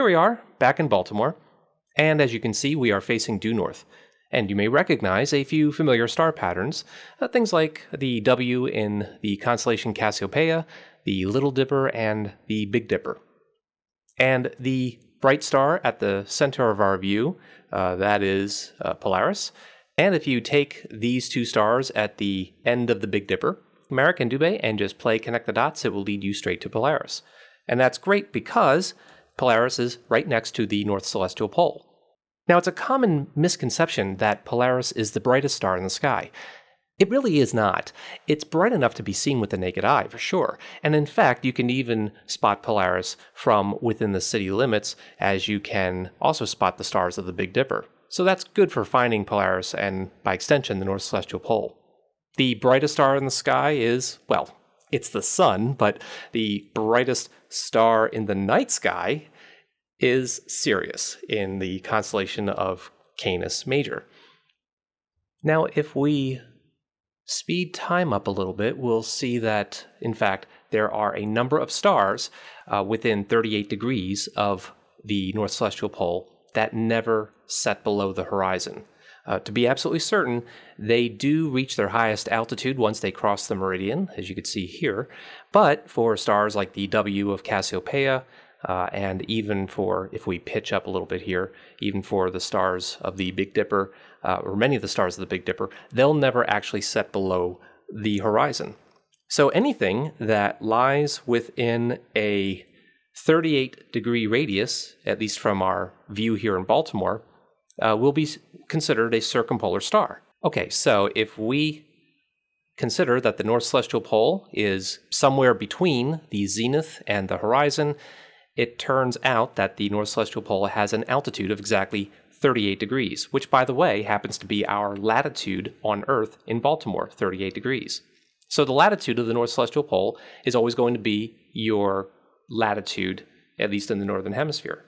Here we are, back in Baltimore, and as you can see, we are facing due north. And you may recognize a few familiar star patterns, uh, things like the W in the constellation Cassiopeia, the Little Dipper, and the Big Dipper. And the bright star at the center of our view, uh, that is uh, Polaris. And if you take these two stars at the end of the Big Dipper, Merak and Dubhe, and just play connect the dots, it will lead you straight to Polaris. And that's great because Polaris is right next to the North Celestial Pole. Now, it's a common misconception that Polaris is the brightest star in the sky. It really is not. It's bright enough to be seen with the naked eye, for sure. And in fact, you can even spot Polaris from within the city limits, as you can also spot the stars of the Big Dipper. So that's good for finding Polaris and, by extension, the North Celestial Pole. The brightest star in the sky is, well, it's the sun, but the brightest star in the night sky is Sirius in the constellation of Canis Major. Now, if we speed time up a little bit, we'll see that, in fact, there are a number of stars uh, within 38 degrees of the North Celestial Pole that never set below the horizon. Uh, to be absolutely certain, they do reach their highest altitude once they cross the meridian, as you can see here. But for stars like the W of Cassiopeia, uh, and even for, if we pitch up a little bit here, even for the stars of the Big Dipper, uh, or many of the stars of the Big Dipper, they'll never actually set below the horizon. So anything that lies within a 38 degree radius, at least from our view here in Baltimore, uh, will be considered a circumpolar star. Okay, so if we consider that the North Celestial Pole is somewhere between the zenith and the horizon, it turns out that the North Celestial Pole has an altitude of exactly 38 degrees, which, by the way, happens to be our latitude on Earth in Baltimore, 38 degrees. So the latitude of the North Celestial Pole is always going to be your latitude, at least in the Northern Hemisphere.